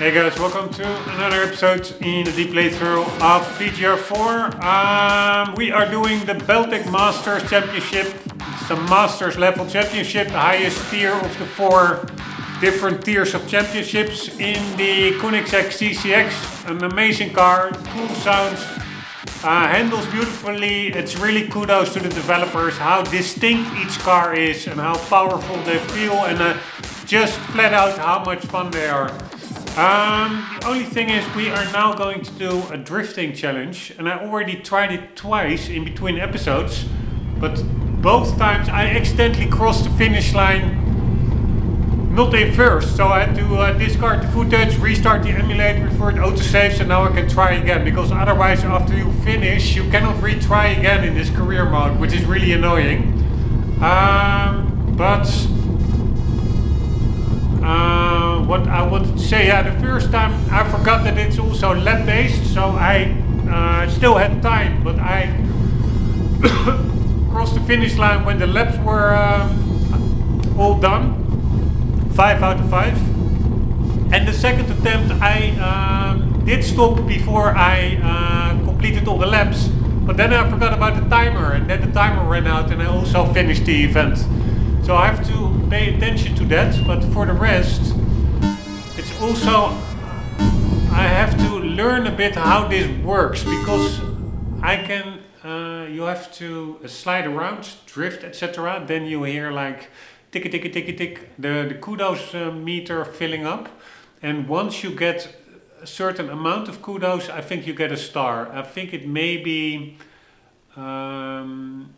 Hey guys, welcome to another episode in the deep playthrough of PGR4. Um, we are doing the Baltic Masters Championship. It's a Masters level championship, the highest tier of the four different tiers of championships in the Koenigsegg CCX. An amazing car, cool sounds, uh, handles beautifully. It's really kudos to the developers how distinct each car is and how powerful they feel and uh, just flat out how much fun they are. Um, the only thing is we are now going to do a drifting challenge and I already tried it twice in between episodes but both times I accidentally crossed the finish line not in first so I had to uh, discard the footage, restart the emulator before it auto-saves and now I can try again because otherwise after you finish you cannot retry again in this career mode which is really annoying. Um, but uh, what I wanted to say, yeah, the first time I forgot that it's also lap based, so I uh, still had time, but I crossed the finish line when the laps were um, all done, five out of five. And the second attempt, I um, did stop before I uh, completed all the laps, but then I forgot about the timer, and then the timer ran out, and I also finished the event. So I have to pay attention to that, but for the rest, it's also, I have to learn a bit how this works, because I can, uh, you have to slide around, drift, etc. Then you hear like tick, tick, tick, tick, the, the kudos uh, meter filling up. And once you get a certain amount of kudos, I think you get a star. I think it may be, um,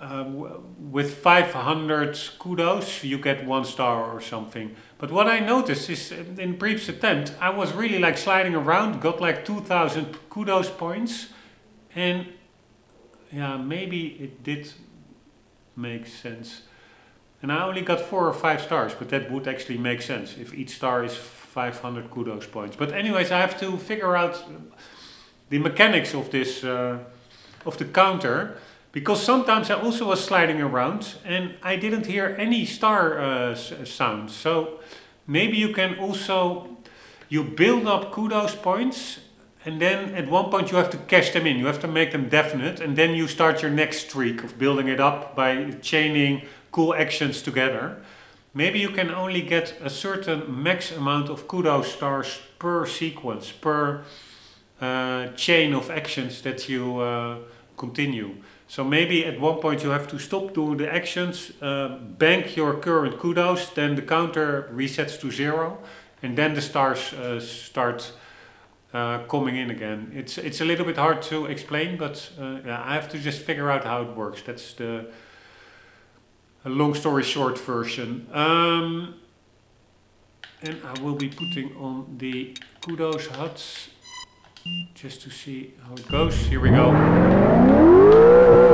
uh, with 500 kudos you get one star or something but what I noticed is in previous attempt I was really like sliding around got like 2000 kudos points and yeah maybe it did make sense. And I only got four or five stars but that would actually make sense if each star is 500 kudos points. But anyways I have to figure out the mechanics of this uh, of the counter because sometimes I also was sliding around and I didn't hear any star uh, sound. So maybe you can also, you build up kudos points and then at one point you have to cash them in. You have to make them definite and then you start your next streak of building it up by chaining cool actions together. Maybe you can only get a certain max amount of kudos stars per sequence, per uh, chain of actions that you uh, continue. So maybe at one point you have to stop doing the actions, uh, bank your current kudos, then the counter resets to zero, and then the stars uh, start uh, coming in again. It's it's a little bit hard to explain, but uh, yeah, I have to just figure out how it works. That's the long story short version. Um, and I will be putting on the kudos HUDs just to see how it goes. Here we go. Ooh.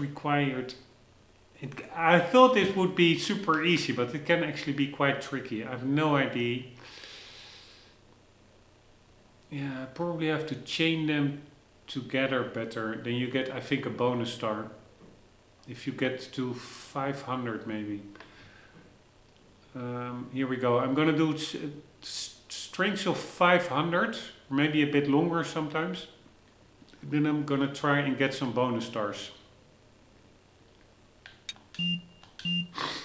Required? It, I thought this would be super easy, but it can actually be quite tricky. I have no idea. Yeah, I probably have to chain them together better. Then you get, I think, a bonus star. If you get to 500 maybe. Um, here we go. I'm gonna do strings of 500, maybe a bit longer sometimes. Then I'm gonna try and get some bonus stars. Thank you.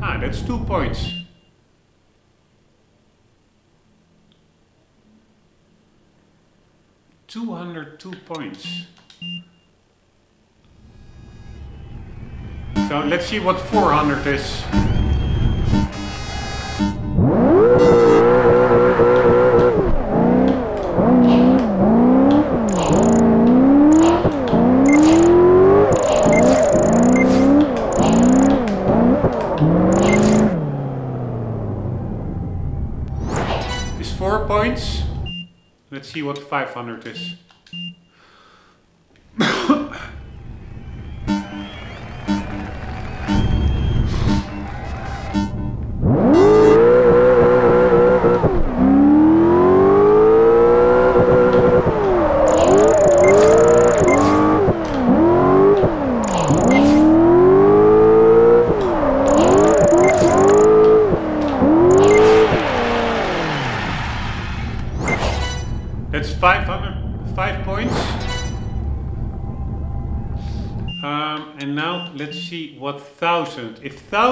Ah, that's two points. Two hundred two points. So let's see what 400 is. Is see what 500 is.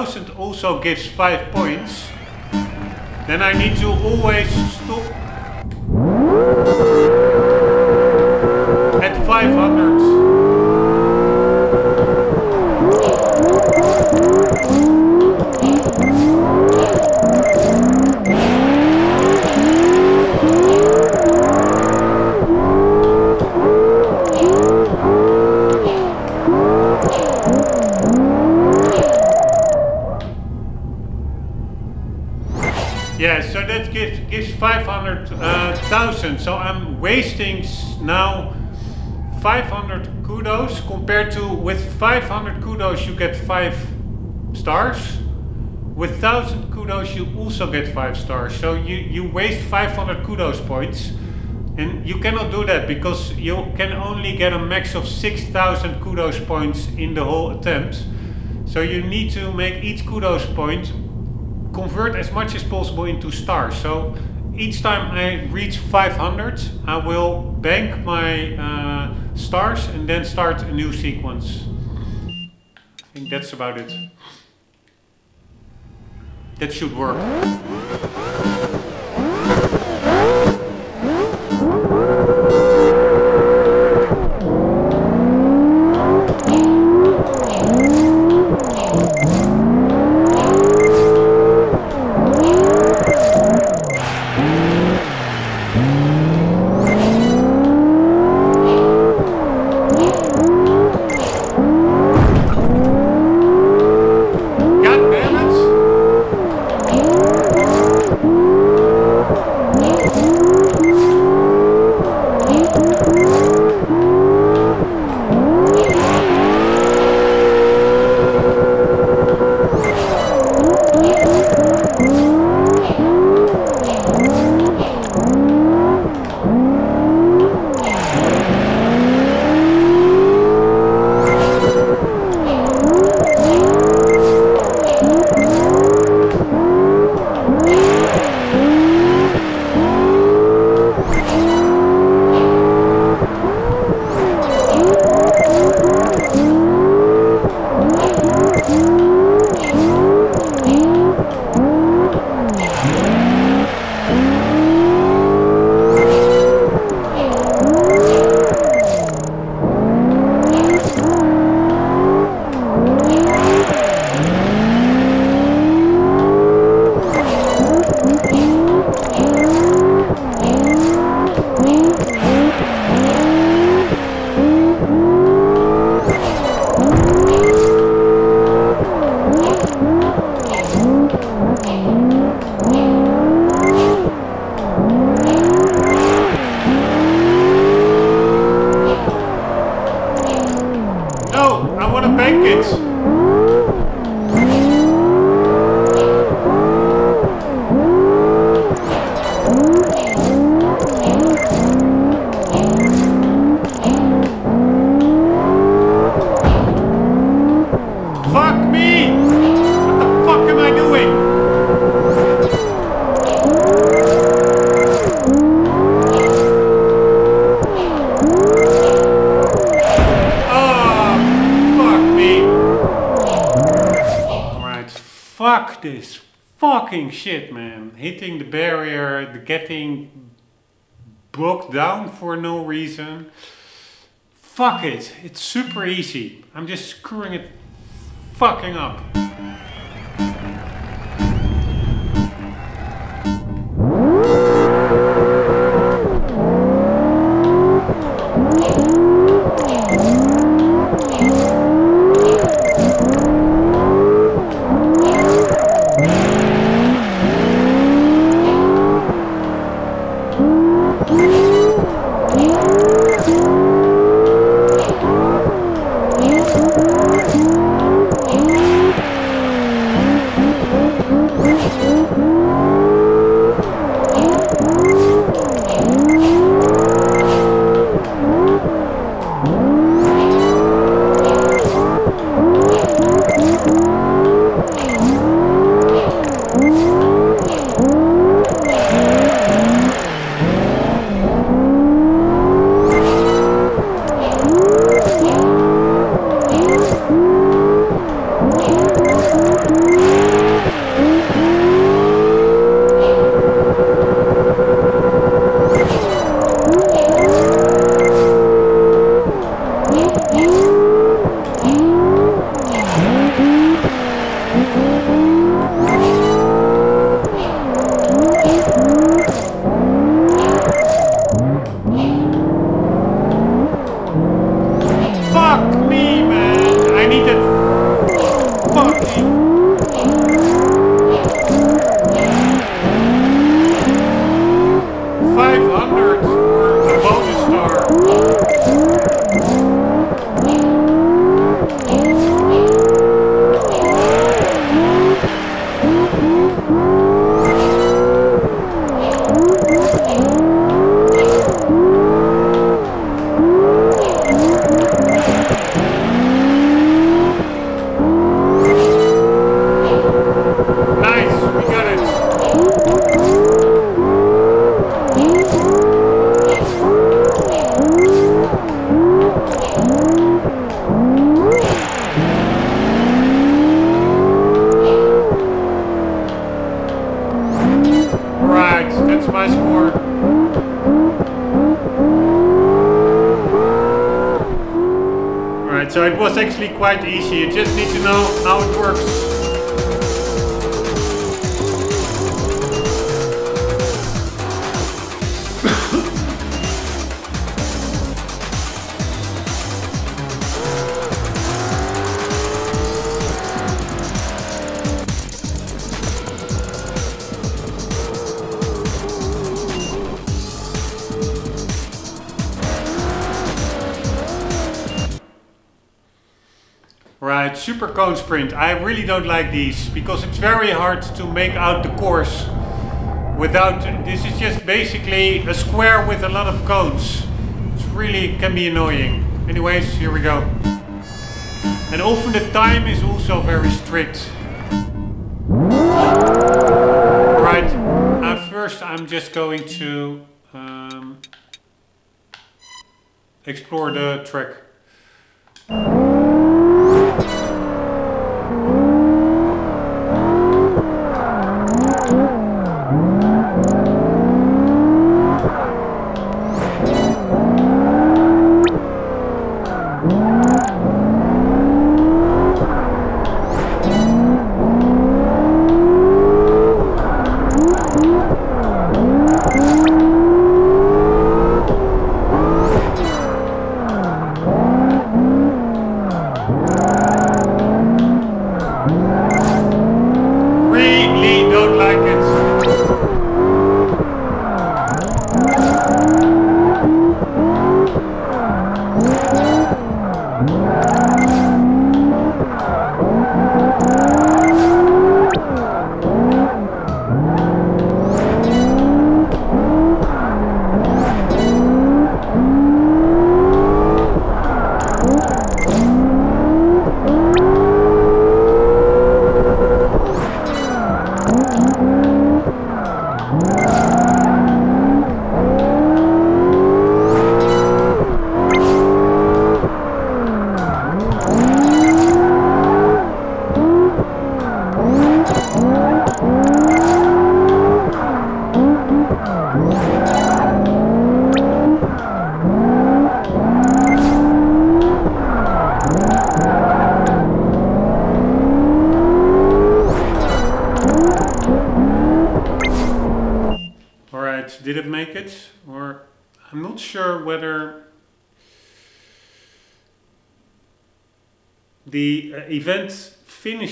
Thousand also gives five points, then I need to always stop wasting now 500 kudos compared to with 500 kudos you get 5 stars. With 1000 kudos you also get 5 stars. So you, you waste 500 kudos points. And you cannot do that because you can only get a max of 6000 kudos points in the whole attempt. So you need to make each kudos point convert as much as possible into stars. So each time I reach 500, I will bank my uh, stars and then start a new sequence. I think that's about it. That should work. Shit, man. Hitting the barrier, the getting broke down for no reason. Fuck it, it's super easy. I'm just screwing it fucking up. So it was actually quite easy. You just need to know how it works. Cone sprint. I really don't like these because it's very hard to make out the course without. This is just basically a square with a lot of cones. It's really can be annoying. Anyways, here we go. And often the time is also very strict. Right, uh, first I'm just going to um, explore the track.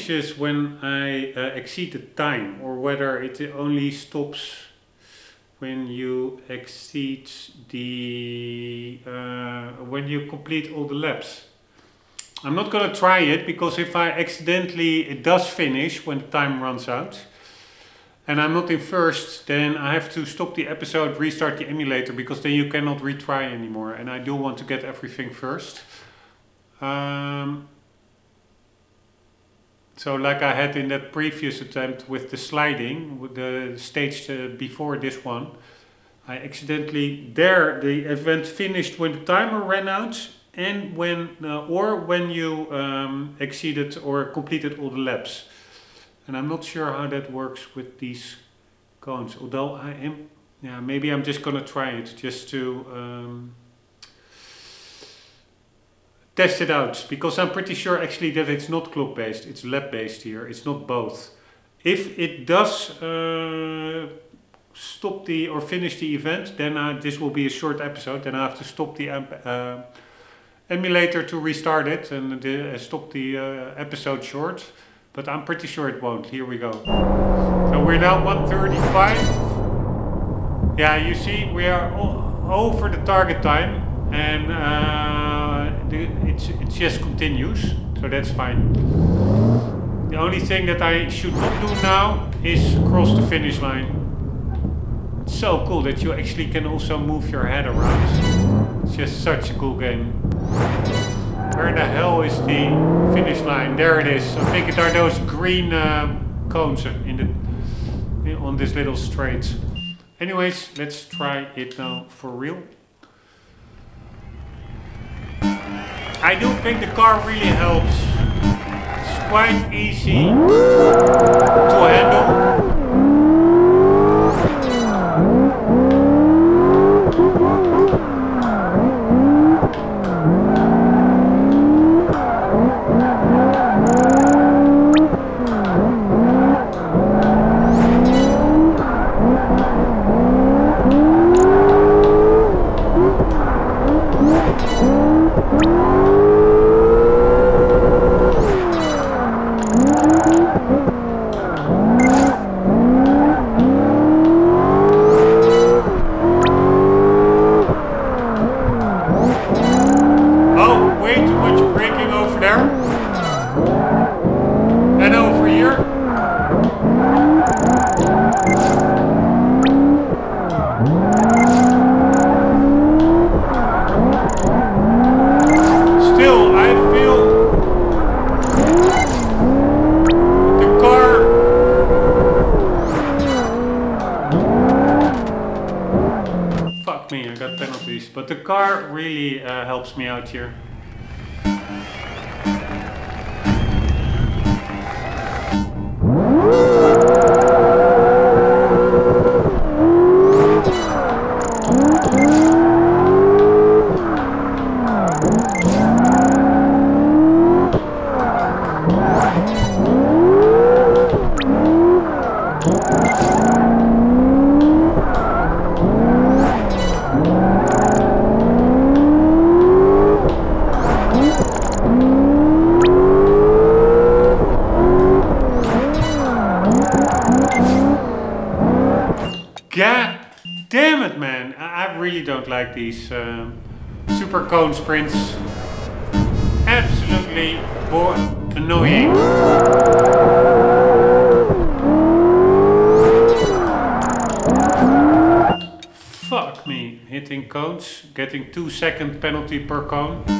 Finishes when I uh, exceed the time or whether it only stops when you exceed the uh, when you complete all the laps. I'm not gonna try it because if I accidentally it does finish when the time runs out and I'm not in first then I have to stop the episode restart the emulator because then you cannot retry anymore and I do want to get everything first. Um, so like I had in that previous attempt with the sliding, with the stage uh, before this one, I accidentally, there the event finished when the timer ran out and when, uh, or when you um, exceeded or completed all the laps. And I'm not sure how that works with these cones, although I am, yeah, maybe I'm just gonna try it just to, um, test it out because I'm pretty sure actually that it's not clock based, it's lap based here, it's not both. If it does uh, stop the or finish the event, then uh, this will be a short episode, then I have to stop the uh, emulator to restart it and uh, stop the uh, episode short, but I'm pretty sure it won't. Here we go. So we're now 135. Yeah, you see we are over the target time and it just continues, so that's fine. The only thing that I should not do now is cross the finish line. It's so cool that you actually can also move your head around. It's just such a cool game. Where the hell is the finish line? There it is. I think it are those green uh, cones in the on this little straight. Anyways, let's try it now for real. I do think the car really helps. It's quite easy to handle. These super cone sprints. Absolutely annoying. Fuck me, hitting cones, getting 2 second penalty per cone.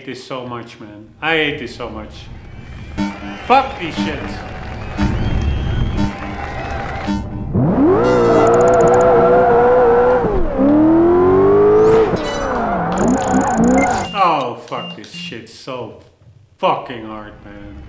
Hate this so much, man. I hate this so much. Fuck this shit. Oh, fuck this shit so fucking hard, man.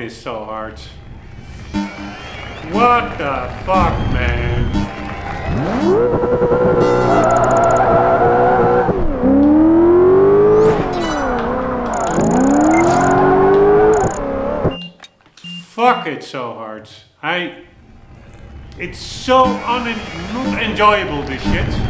This so hard. What the fuck, man? Fuck it so hard. I. It's so un not enjoyable, this shit.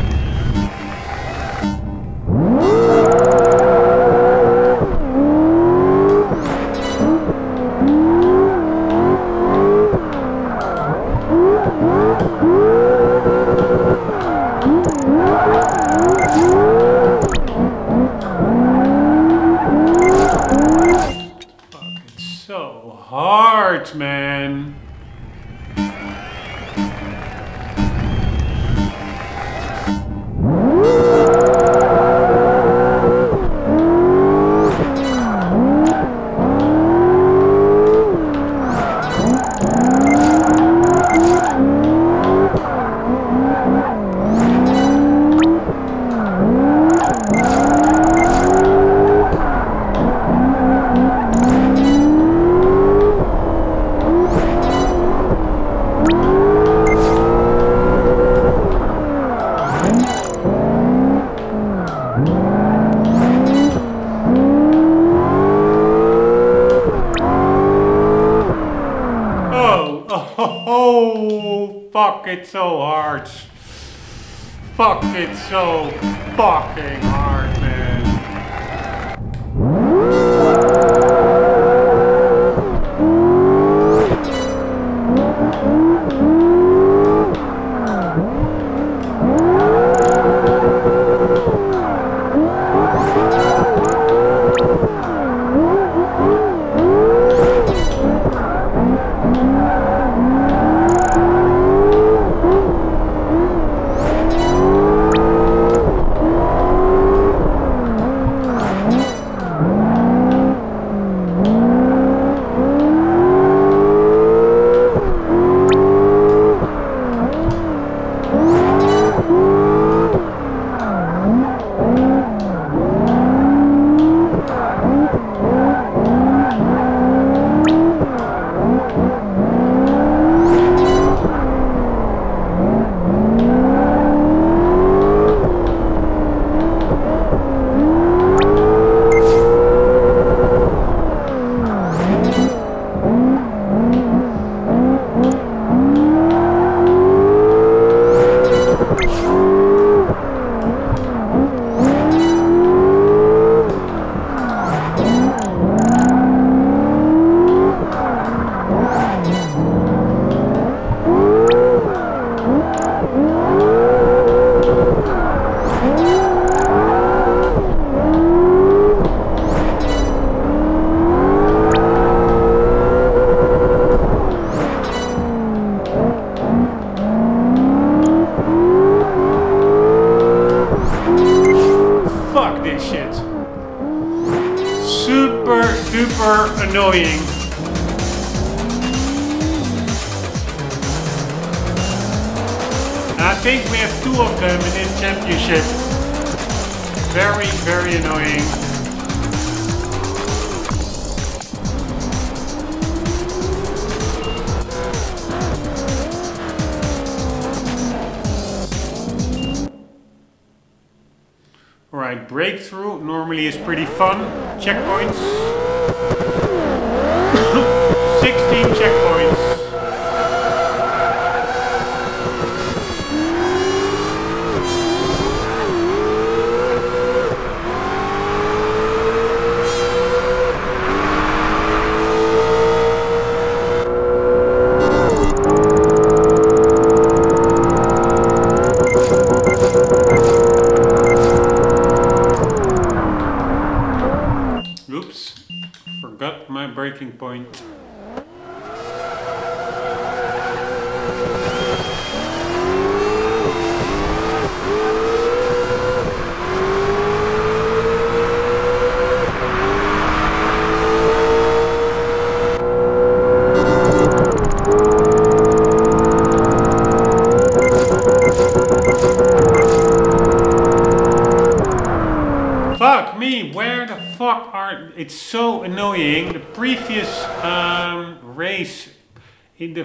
Fuck it so fucking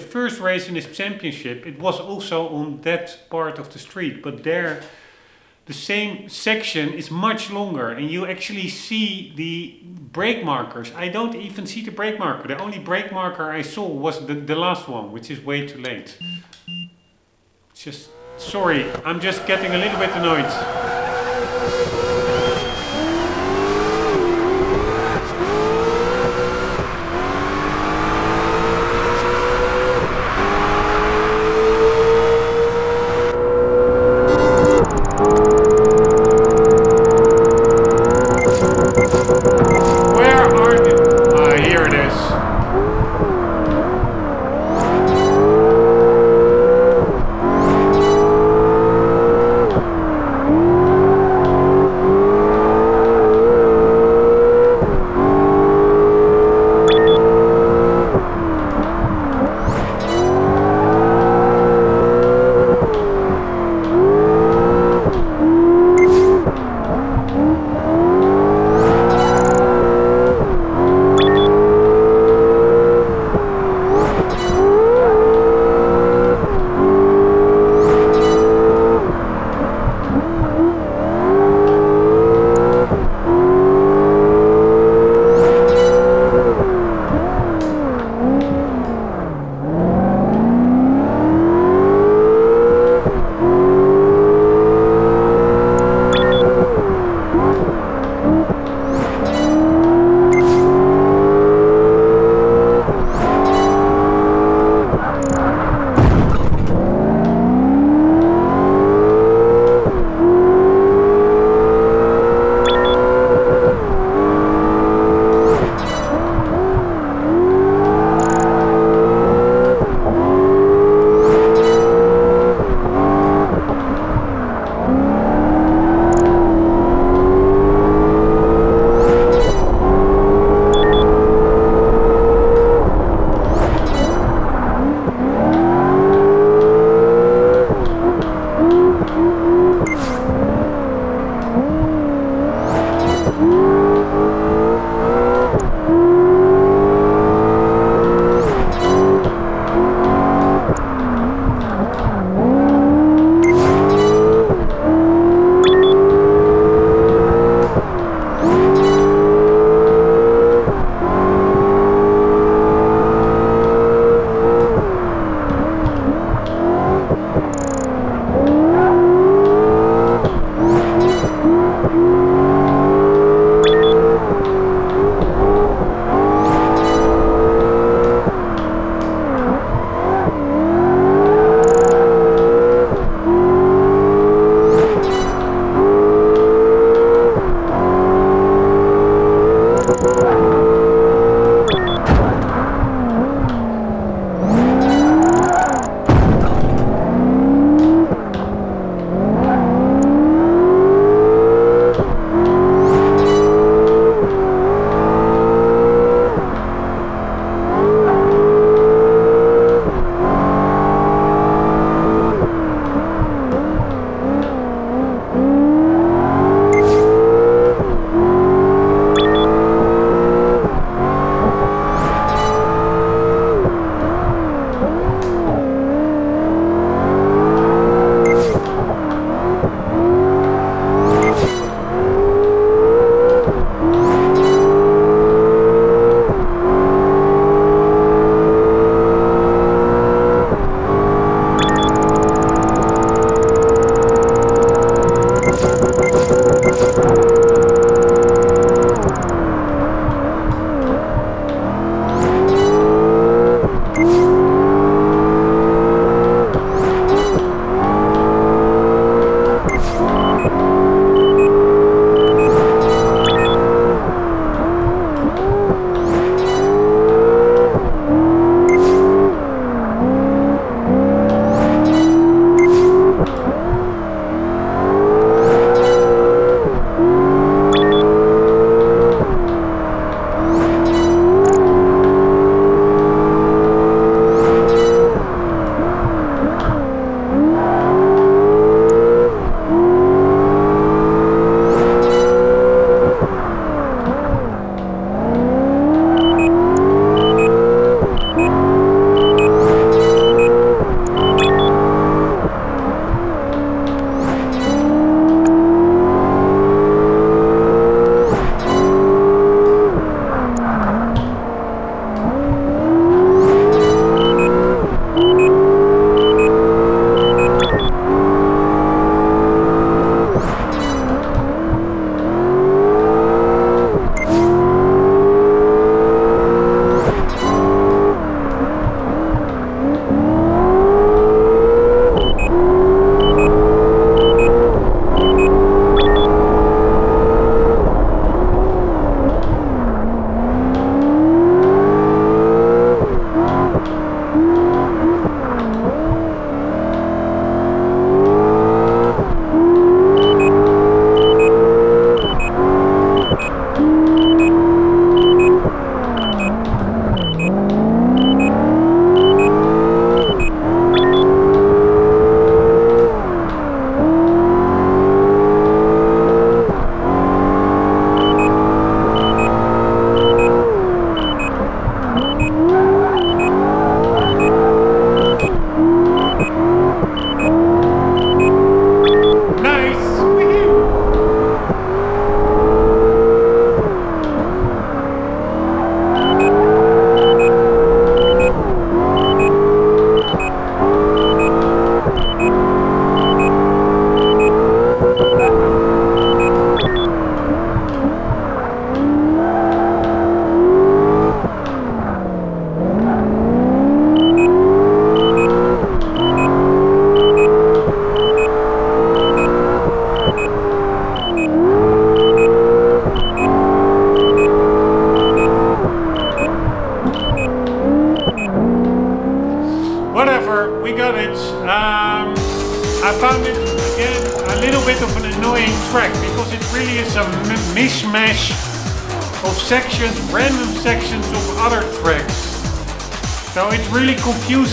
first race in this championship, it was also on that part of the street. But there, the same section is much longer and you actually see the brake markers. I don't even see the brake marker. The only brake marker I saw was the, the last one, which is way too late. Just... Sorry, I'm just getting a little bit annoyed.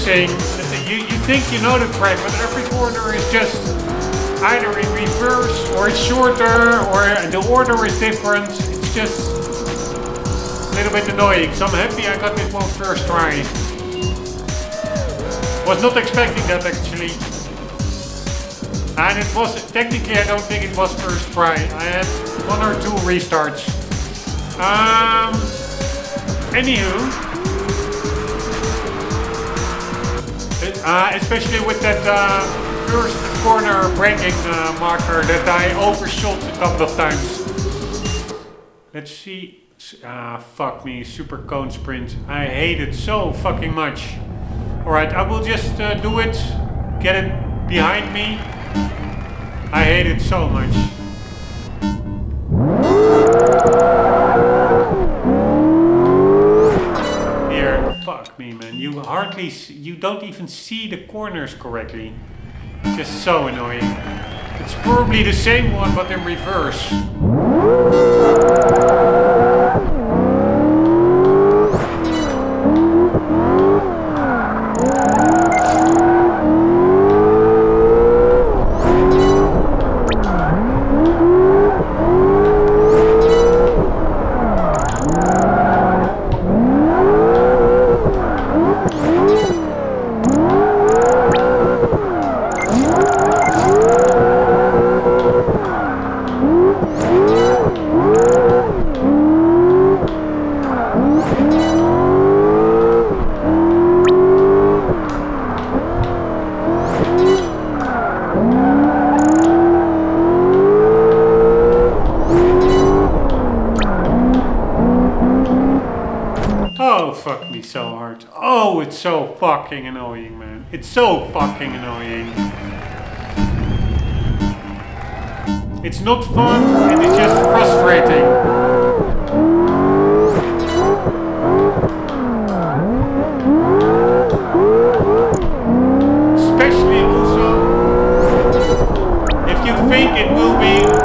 Confusing. You, you think you know the track, but every corner is just either in reverse or it's shorter or the order is different. It's just a little bit annoying. So I'm happy I got this one first try. Was not expecting that actually. And it was, technically I don't think it was first try. I had one or two restarts. Um, anywho, Uh, especially with that uh, first corner braking uh, marker that I overshot a couple of times. Let's see. Ah, fuck me, super cone sprint. I hate it so fucking much. Alright, I will just uh, do it, get it behind me. I hate it so much. You hardly, you don't even see the corners correctly. It's just so annoying. It's probably the same one, but in reverse. Fucking annoying, man. It's so fucking annoying. It's not fun, and it is just frustrating. Especially also if you think it will be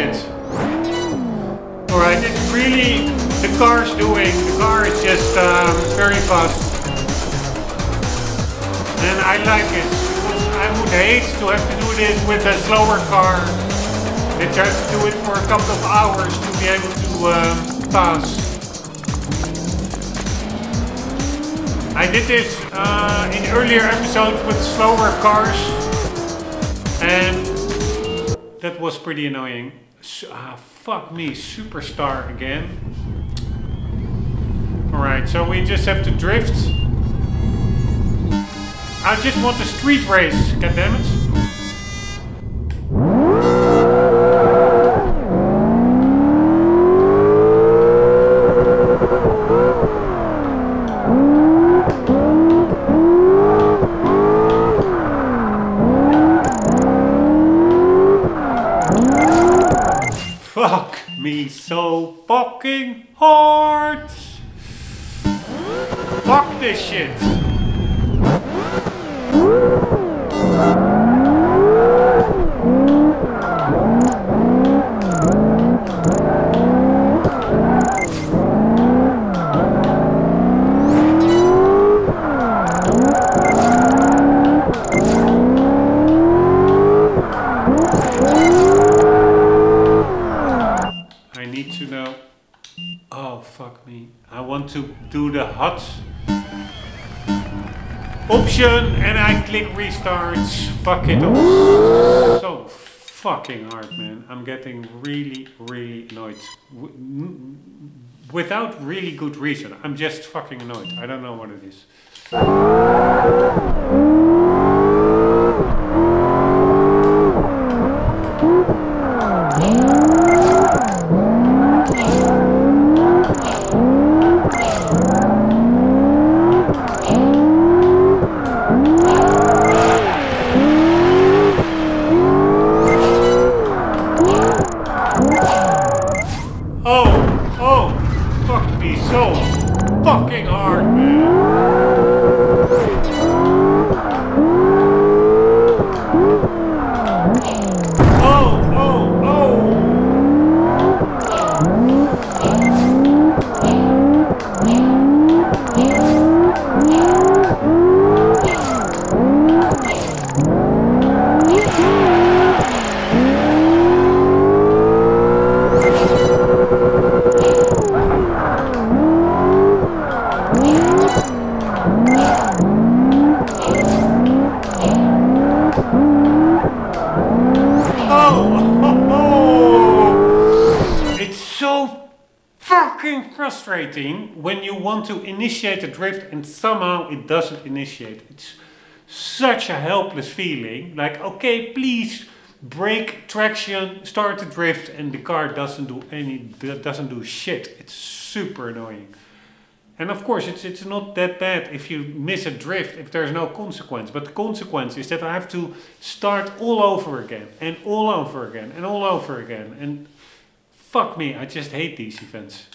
shit. Alright, it's really the car's doing. The car is just um, very fast. And I like it. I would hate to have to do this with a slower car. That you have to do it for a couple of hours to be able to um, pass. I did this uh, in earlier episodes with slower cars. And that was pretty annoying. Ah, fuck me, superstar again. Alright, so we just have to drift. I just want a street race, goddammit. Shit. I need to know. Oh, fuck me. I want to do the hot option and I click restart. Fuck it all. So fucking hard, man. I'm getting really, really annoyed. Without really good reason. I'm just fucking annoyed. I don't know what it is. Frustrating when you want to initiate a drift and somehow it doesn't initiate. It's such a helpless feeling. Like, okay, please brake, traction, start the drift, and the car doesn't do any, doesn't do shit. It's super annoying. And of course, it's it's not that bad if you miss a drift if there's no consequence. But the consequence is that I have to start all over again and all over again and all over again. And fuck me, I just hate these events.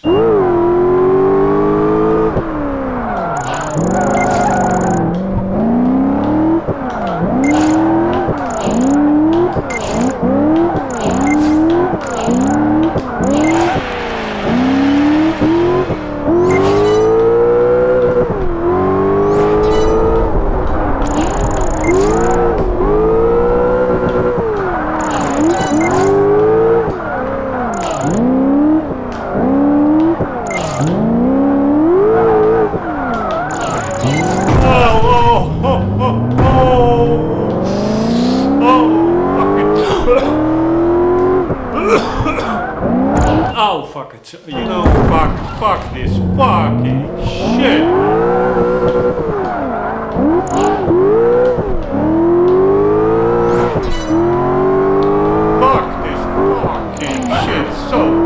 soul.